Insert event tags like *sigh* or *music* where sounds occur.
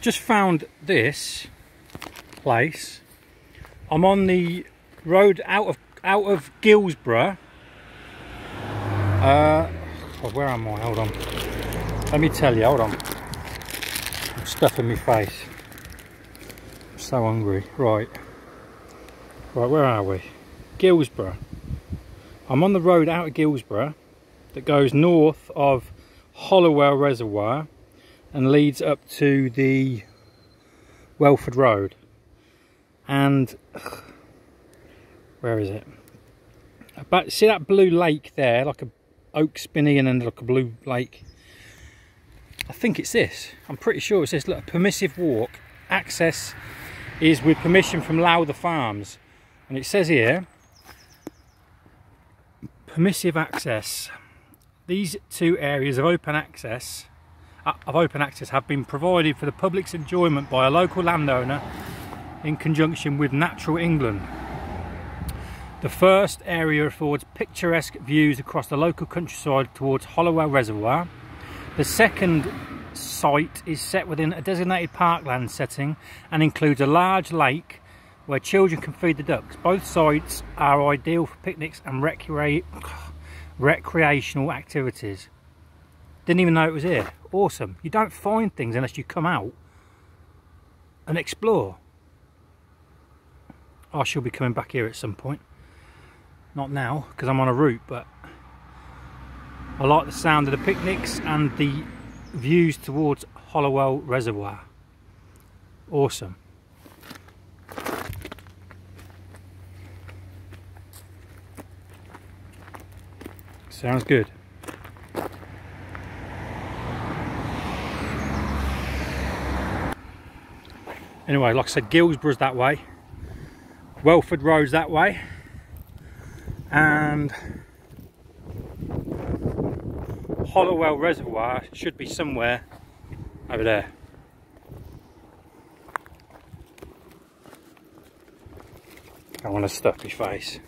just found this place. I'm on the road out of out of Guilsborough. Uh, oh, where am I? Hold on. Let me tell you. Hold on. I'm stuffing my face. I'm so hungry. Right. Right. Where are we? Guilsborough. I'm on the road out of Guilsborough that goes north of Hollowell Reservoir and leads up to the Welford Road. And where is it? but see that blue lake there, like a oak spinney and then like a blue lake. I think it's this. I'm pretty sure it's this look, permissive walk. Access is with permission from Lowther Farms. And it says here, permissive access. These two areas of open access of open access have been provided for the public's enjoyment by a local landowner in conjunction with Natural England. The first area affords picturesque views across the local countryside towards Hollowell Reservoir. The second site is set within a designated parkland setting and includes a large lake where children can feed the ducks. Both sites are ideal for picnics and recre *sighs* recreational activities. Didn't even know it was here. Awesome. You don't find things unless you come out and explore. Oh, I shall be coming back here at some point. Not now, because I'm on a route, but I like the sound of the picnics and the views towards Hollowell Reservoir. Awesome. Sounds good. Anyway, like I said, Guilsborough's that way. Welford Road's that way. And Hollowell Reservoir should be somewhere over there. I want to stuff face.